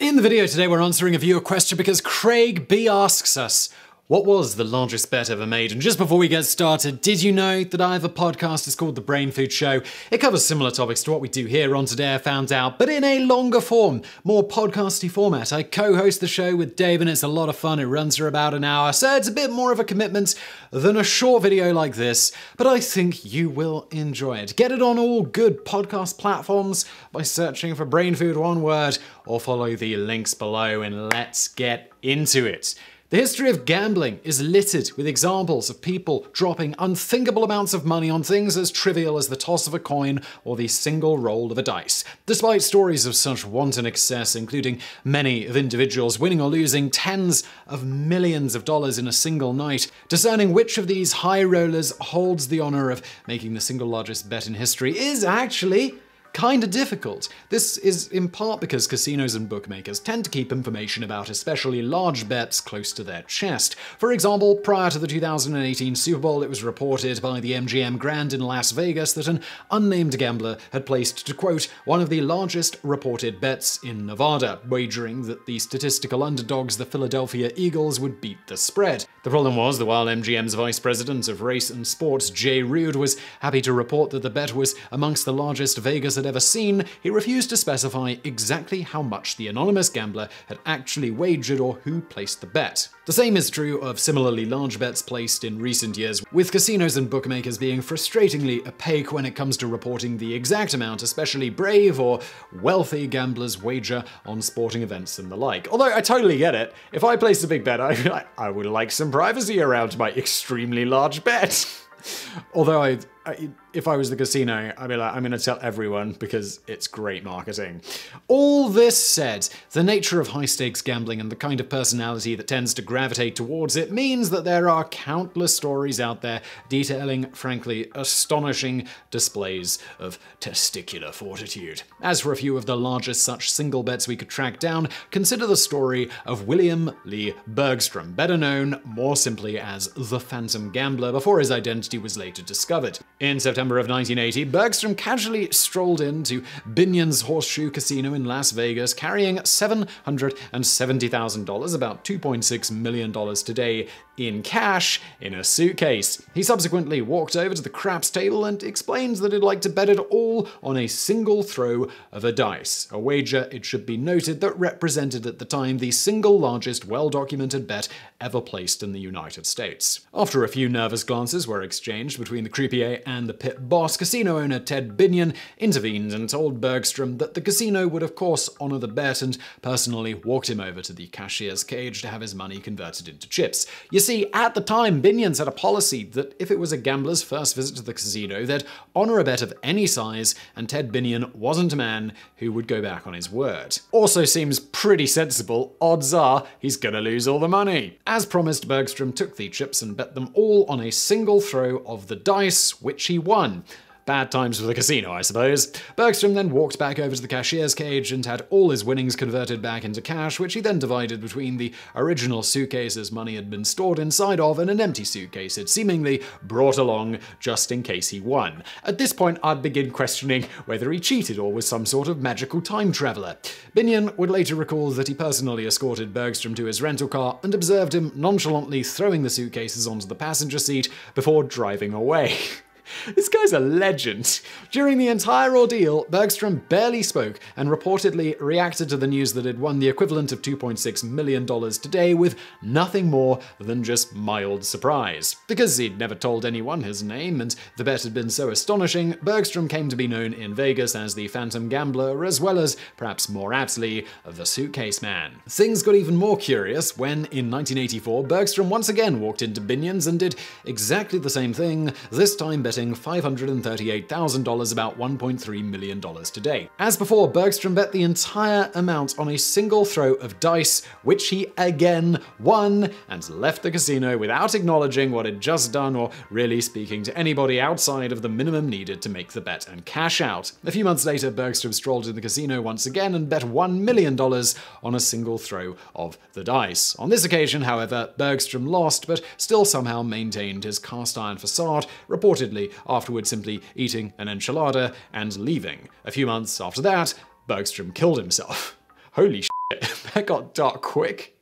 In the video today, we're answering a viewer question because Craig B asks us, what was the largest bet ever made? And just before we get started, did you know that I have a podcast? It's called The Brainfood Show. It covers similar topics to what we do here on Today I Found Out, but in a longer form, more podcasty format. I co-host the show with Dave and it's a lot of fun. It runs for about an hour, so it's a bit more of a commitment than a short video like this, but I think you will enjoy it. Get it on all good podcast platforms by searching for Brainfood one word or follow the links below and let's get into it. The history of gambling is littered with examples of people dropping unthinkable amounts of money on things as trivial as the toss of a coin or the single roll of a dice. Despite stories of such wanton excess, including many of individuals winning or losing tens of millions of dollars in a single night, discerning which of these high rollers holds the honor of making the single largest bet in history is actually kinda difficult. This is in part because casinos and bookmakers tend to keep information about especially large bets close to their chest. For example, prior to the 2018 Super Bowl, it was reported by the MGM Grand in Las Vegas that an unnamed gambler had placed, to quote, one of the largest reported bets in Nevada, wagering that the statistical underdogs, the Philadelphia Eagles, would beat the spread. The problem was that while MGM's vice president of race and sports, Jay Rood, was happy to report that the bet was amongst the largest Vegas had ever seen, he refused to specify exactly how much the anonymous gambler had actually wagered or who placed the bet. The same is true of similarly large bets placed in recent years, with casinos and bookmakers being frustratingly opaque when it comes to reporting the exact amount, especially brave or wealthy gamblers wager on sporting events and the like. Although I totally get it. If I placed a big bet, I, I would like some privacy around my extremely large bet. Although I, If I was the casino, I'd be like, I'm going to tell everyone because it's great marketing. All this said, the nature of high stakes gambling and the kind of personality that tends to gravitate towards it means that there are countless stories out there detailing, frankly, astonishing displays of testicular fortitude. As for a few of the largest such single bets we could track down, consider the story of William Lee Bergstrom, better known more simply as the Phantom Gambler, before his identity was later discovered. In September of 1980, Bergstrom casually strolled into Binion's Horseshoe Casino in Las Vegas carrying $770,000, about $2.6 million today, in cash in a suitcase. He subsequently walked over to the craps table and explained that he'd like to bet it all on a single throw of a dice. A wager, it should be noted, that represented at the time the single largest well documented bet ever placed in the United States. After a few nervous glances were exchanged between the croupier and the pit boss, casino owner Ted Binion intervened and told Bergstrom that the casino would of course honor the bet and personally walked him over to the cashier's cage to have his money converted into chips. You see, at the time, Binions had a policy that if it was a gambler's first visit to the casino, they'd honor a bet of any size, and Ted Binion wasn't a man who would go back on his word. Also seems pretty sensible, odds are he's gonna lose all the money. As promised, Bergstrom took the chips and bet them all on a single throw of the dice, which he won. Bad times for the casino, I suppose. Bergstrom then walked back over to the cashier's cage and had all his winnings converted back into cash, which he then divided between the original suitcases money had been stored inside of and an empty suitcase he'd seemingly brought along just in case he won. At this point, I'd begin questioning whether he cheated or was some sort of magical time traveler. Binion would later recall that he personally escorted Bergstrom to his rental car and observed him nonchalantly throwing the suitcases onto the passenger seat before driving away. This guy's a legend. During the entire ordeal, Bergstrom barely spoke and reportedly reacted to the news that he'd won the equivalent of $2.6 million today with nothing more than just mild surprise. Because he'd never told anyone his name and the bet had been so astonishing, Bergstrom came to be known in Vegas as the Phantom Gambler, as well as, perhaps more aptly, the Suitcase Man. Things got even more curious when, in 1984, Bergstrom once again walked into Binion's and did exactly the same thing, this time betting $538,000, about $1.3 million today. As before, Bergstrom bet the entire amount on a single throw of dice, which he again won, and left the casino without acknowledging what he'd just done or really speaking to anybody outside of the minimum needed to make the bet and cash out. A few months later, Bergstrom strolled to the casino once again and bet $1 million on a single throw of the dice. On this occasion, however, Bergstrom lost, but still somehow maintained his cast iron facade, reportedly afterward simply eating an enchilada and leaving. A few months after that, Bergstrom killed himself. Holy that got dark quick.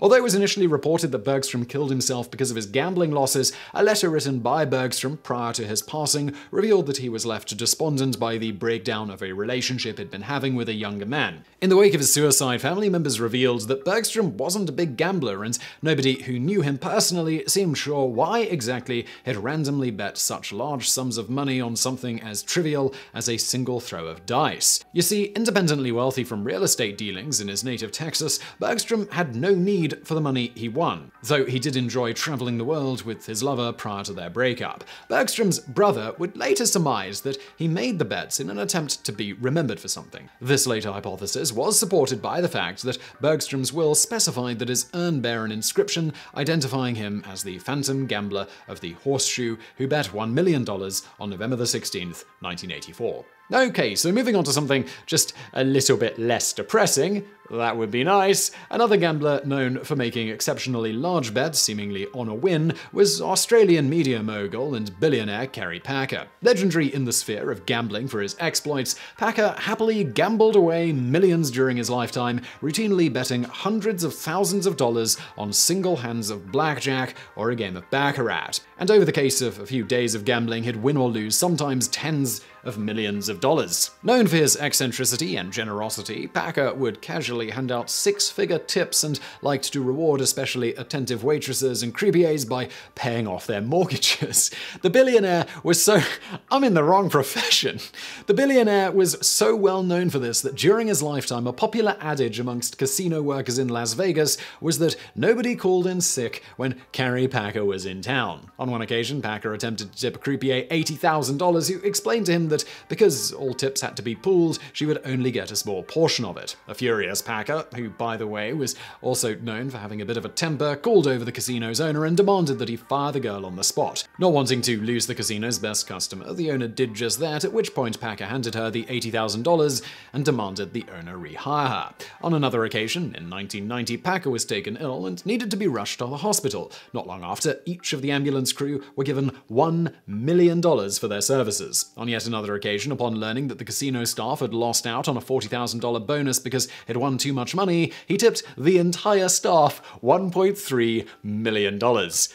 Although it was initially reported that Bergstrom killed himself because of his gambling losses, a letter written by Bergstrom prior to his passing revealed that he was left despondent by the breakdown of a relationship he'd been having with a younger man. In the wake of his suicide, family members revealed that Bergstrom wasn't a big gambler, and nobody who knew him personally seemed sure why exactly he'd randomly bet such large sums of money on something as trivial as a single throw of dice. You see, independently wealthy from real estate dealings in his native Texas, Bergstrom had no need for the money he won, though he did enjoy traveling the world with his lover prior to their breakup. Bergstrom's brother would later surmise that he made the bets in an attempt to be remembered for something. This later hypothesis was supported by the fact that Bergstrom's will specified that his urn bear an inscription identifying him as the phantom gambler of the horseshoe who bet $1 million on November 16, 1984. Okay, so moving on to something just a little bit less depressing. That would be nice. Another gambler known for making exceptionally large bets, seemingly on a win, was Australian media mogul and billionaire Kerry Packer. Legendary in the sphere of gambling for his exploits, Packer happily gambled away millions during his lifetime, routinely betting hundreds of thousands of dollars on single hands of blackjack or a game of baccarat. And over the case of a few days of gambling, he'd win or lose sometimes tens of millions of dollars. Known for his eccentricity and generosity, Packer would casually hand out six figure tips and liked to reward especially attentive waitresses and croupiers by paying off their mortgages. The billionaire was so. I'm in the wrong profession. The billionaire was so well known for this that during his lifetime, a popular adage amongst casino workers in Las Vegas was that nobody called in sick when Kerry Packer was in town. On one occasion, Packer attempted to tip a croupier $80,000 who explained to him that because all tips had to be pooled, she would only get a small portion of it. A furious Packer, who by the way was also known for having a bit of a temper, called over the casino's owner and demanded that he fire the girl on the spot. Not wanting to lose the casino's best customer, the owner did just that, at which point Packer handed her the $80,000 and demanded the owner rehire her. On another occasion, in 1990, Packer was taken ill and needed to be rushed to the hospital. Not long after, each of the ambulance crew were given $1 million for their services. On yet another occasion, upon learning that the casino staff had lost out on a $40,000 bonus because it won too much money, he tipped the entire staff $1.3 million.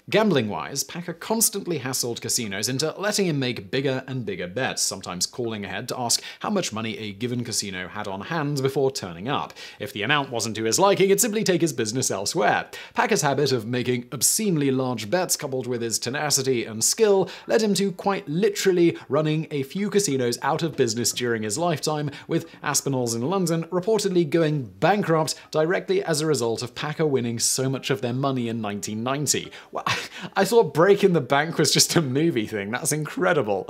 Gambling wise, Packer constantly hassled casinos into letting him make bigger and bigger bets, sometimes calling ahead to ask how much money a given casino had on hand before turning up. If the amount wasn't to his liking, he'd simply take his business elsewhere. Packer's habit of making obscenely large bets, coupled with his tenacity and skill, led him to quite literally running a few casinos out of business during his lifetime, with Aspinalls in London reportedly going bankrupt directly as a result of Packer winning so much of their money in 1990. Well, I thought breaking the bank was just a movie thing. That's incredible.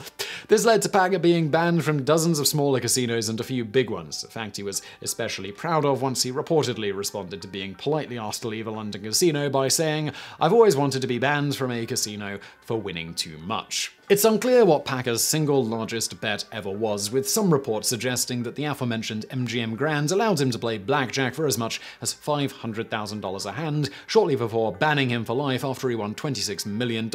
This led to Packer being banned from dozens of smaller casinos and a few big ones, a fact he was especially proud of once he reportedly responded to being politely asked to leave a London casino by saying, I've always wanted to be banned from a casino for winning too much. It's unclear what Packer's single largest bet ever was, with some reports suggesting that the aforementioned MGM Grand allowed him to play blackjack for as much as $500,000 a hand, shortly before banning him for life after he won $26 million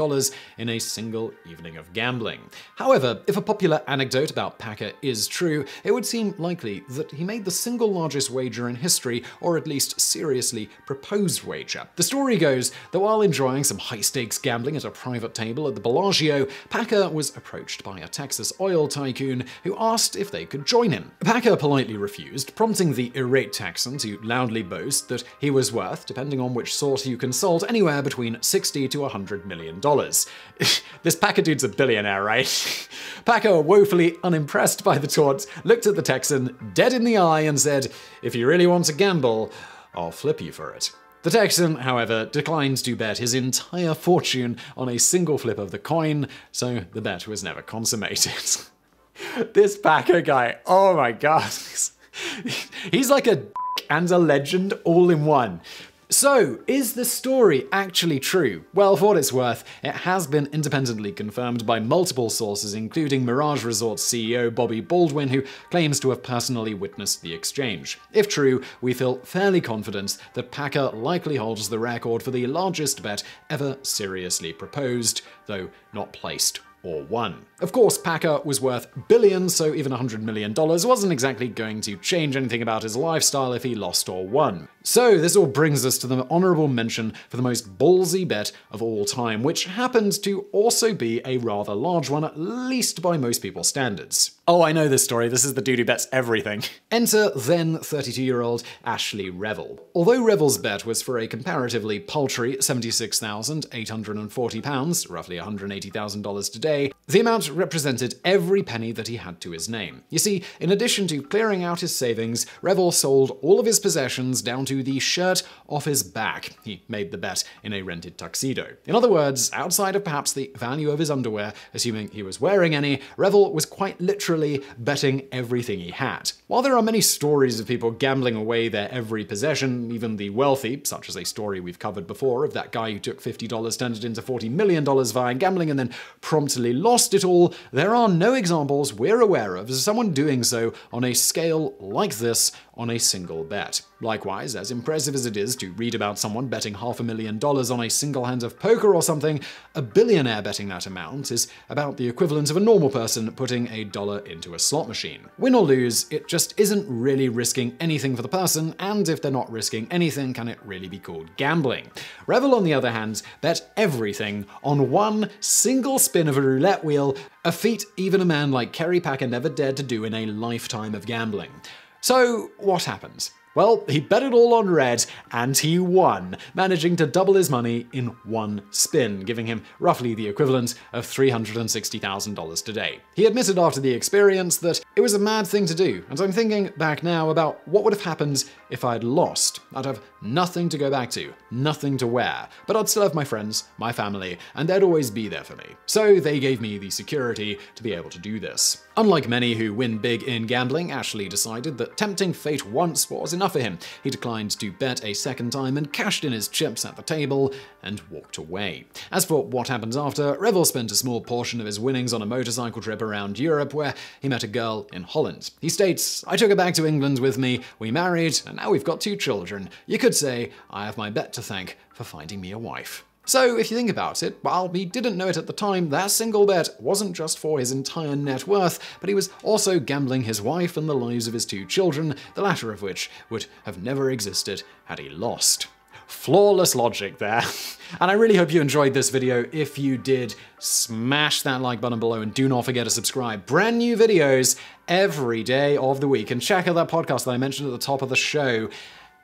in a single evening of gambling. However, if a popular anecdote about Packer is true, it would seem likely that he made the single largest wager in history, or at least seriously proposed wager. The story goes that while enjoying some high stakes gambling at a private table at the Bellagio, Packer was approached by a Texas oil tycoon who asked if they could join him. Packer politely refused, prompting the irate Texan to loudly boast that he was worth, depending on which source you consult, anywhere between 60 to 100 million dollars. this Packer dude's a billionaire, right? Packer, woefully unimpressed by the taunt, looked at the Texan dead in the eye and said, If you really want to gamble, I'll flip you for it. The Texan, however, declined to bet his entire fortune on a single flip of the coin, so the bet was never consummated. this Packer guy, oh my god. He's like a and a legend all in one. So, is the story actually true? Well, for what it's worth, it has been independently confirmed by multiple sources, including Mirage Resorts CEO Bobby Baldwin, who claims to have personally witnessed the exchange. If true, we feel fairly confident that Packer likely holds the record for the largest bet ever seriously proposed, though not placed or won. Of course, Packer was worth billions, so even $100 million wasn't exactly going to change anything about his lifestyle if he lost or won. So, this all brings us to the honorable mention for the most ballsy bet of all time, which happens to also be a rather large one, at least by most people's standards. Oh, I know this story. This is the dude who bets everything. Enter then 32 year old Ashley Revell. Although Revell's bet was for a comparatively paltry £76,840, roughly $180,000 today, the amount represented every penny that he had to his name. You see, in addition to clearing out his savings, Revell sold all of his possessions down to the shirt off his back. He made the bet in a rented tuxedo. In other words, outside of perhaps the value of his underwear, assuming he was wearing any, Revell was quite literally betting everything he had. While there are many stories of people gambling away their every possession, even the wealthy, such as a story we've covered before of that guy who took $50, turned it into $40 million via gambling, and then promptly lost it all, there are no examples we're aware of of someone doing so on a scale like this on a single bet. Likewise, as impressive as it is to read about someone betting half a million dollars on a single hand of poker or something, a billionaire betting that amount is about the equivalent of a normal person putting a dollar into a slot machine. Win or lose, it just isn't really risking anything for the person, and if they're not risking anything, can it really be called gambling? Revell, on the other hand, bet everything on one single spin of a roulette wheel, a feat even a man like Kerry Packer never dared to do in a lifetime of gambling. So, what happens? Well, he bet it all on red, and he won, managing to double his money in one spin, giving him roughly the equivalent of $360,000 today. He admitted after the experience that it was a mad thing to do, and I'm thinking back now about what would have happened if I'd lost. I'd have nothing to go back to, nothing to wear, but I'd still have my friends, my family, and they'd always be there for me. So they gave me the security to be able to do this. Unlike many who win big in gambling, Ashley decided that tempting fate once was enough for him. He declined to bet a second time and cashed in his chips at the table and walked away. As for what happens after, Revell spent a small portion of his winnings on a motorcycle trip around Europe where he met a girl in Holland. He states, I took her back to England with me, we married, and now we've got two children. You could say I have my bet to thank for finding me a wife. So, if you think about it, while he didn't know it at the time, that single bet wasn't just for his entire net worth, but he was also gambling his wife and the lives of his two children, the latter of which would have never existed had he lost. Flawless logic there. And I really hope you enjoyed this video. If you did, smash that like button below and do not forget to subscribe. Brand new videos every day of the week. And check out that podcast that I mentioned at the top of the show.